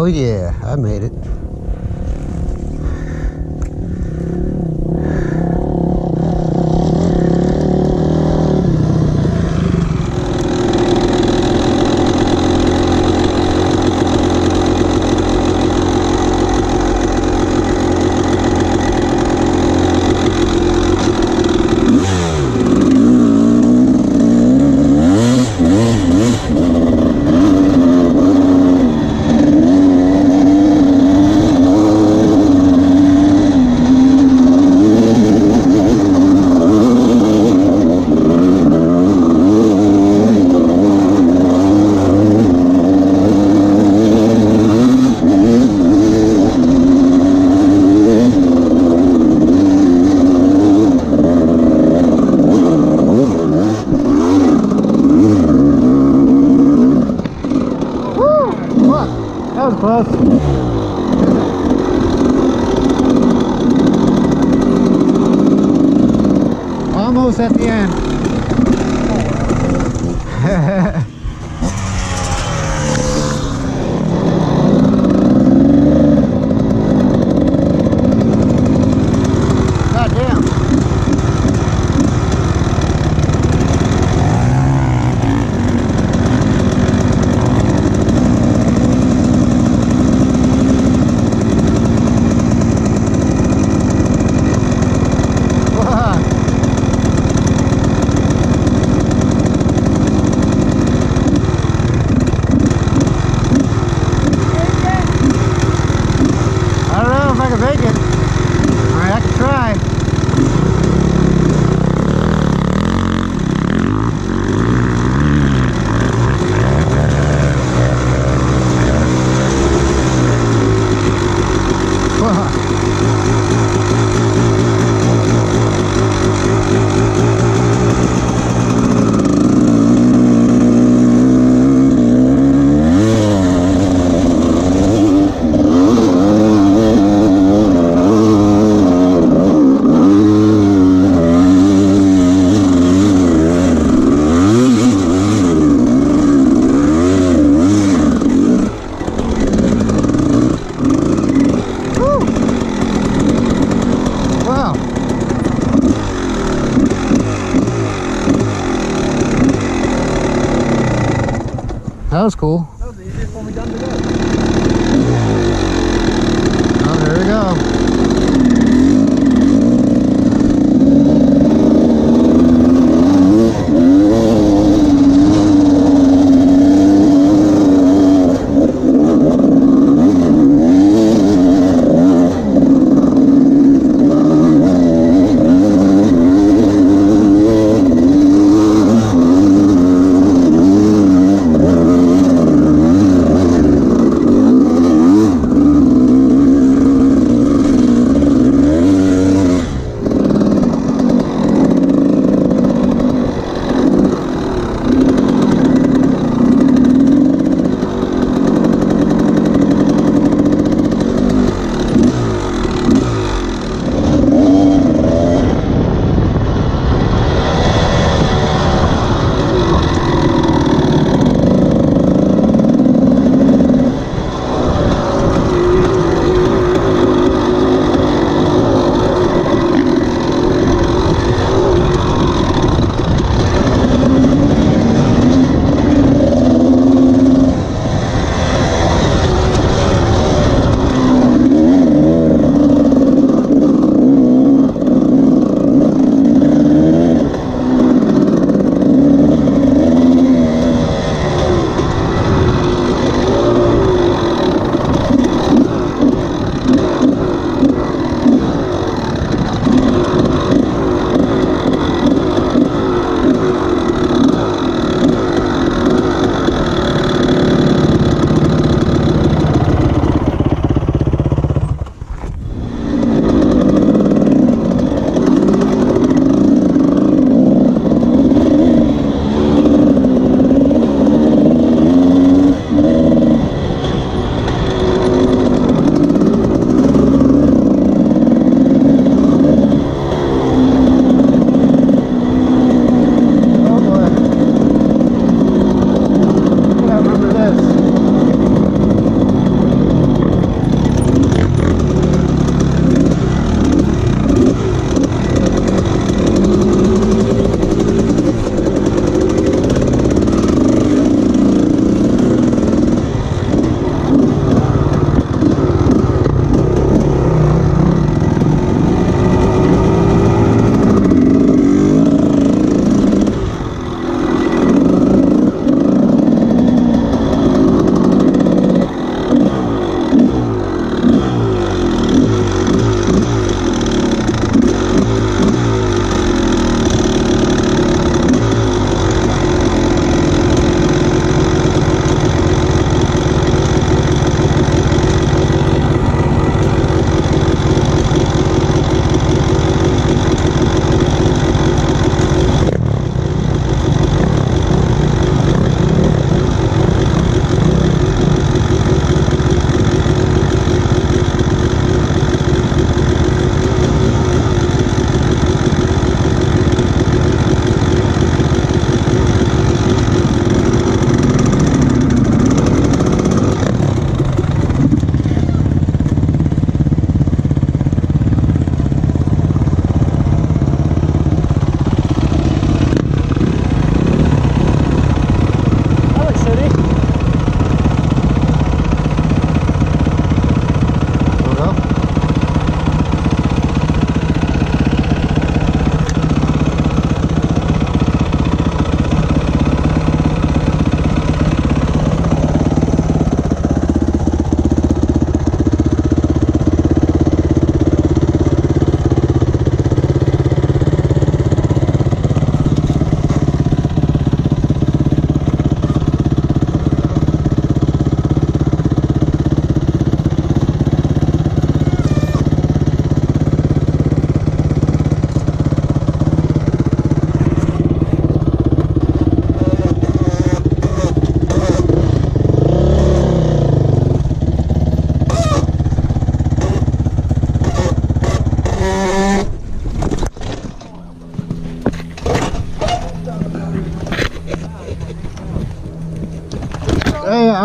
Oh yeah, I made it. loose at the end. was cool.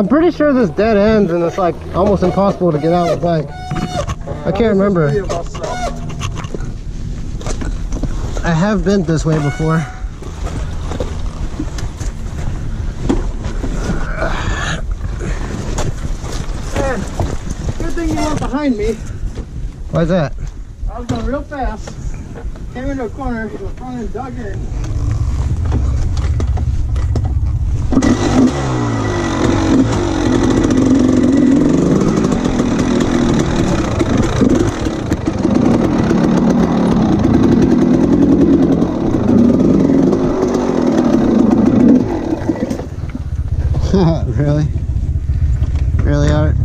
I'm pretty sure this dead ends and it's like almost impossible to get out with bike. I can't remember. Three of us, so. I have been this way before. Good thing you went behind me. Why's that? I was going real fast. Came into a corner, the front end dug in. really? Really, Art?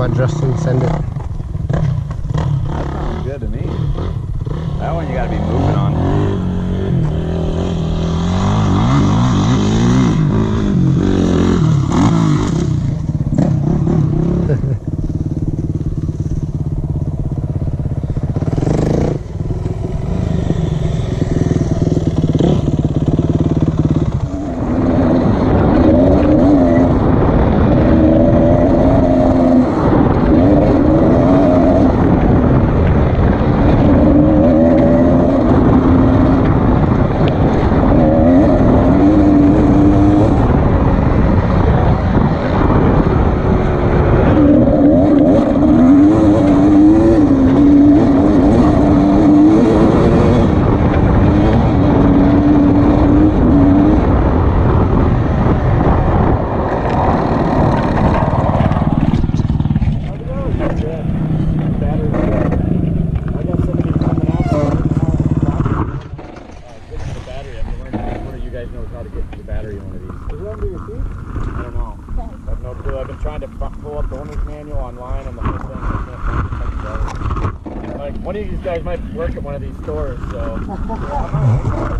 Why Justin send it. That sounds good to me. That one you gotta be moving on. I've been trying to fu- pull up the owner's manual online on the whole thing. I can't find the fucking battery. Like one of you guys might work at one of these stores, so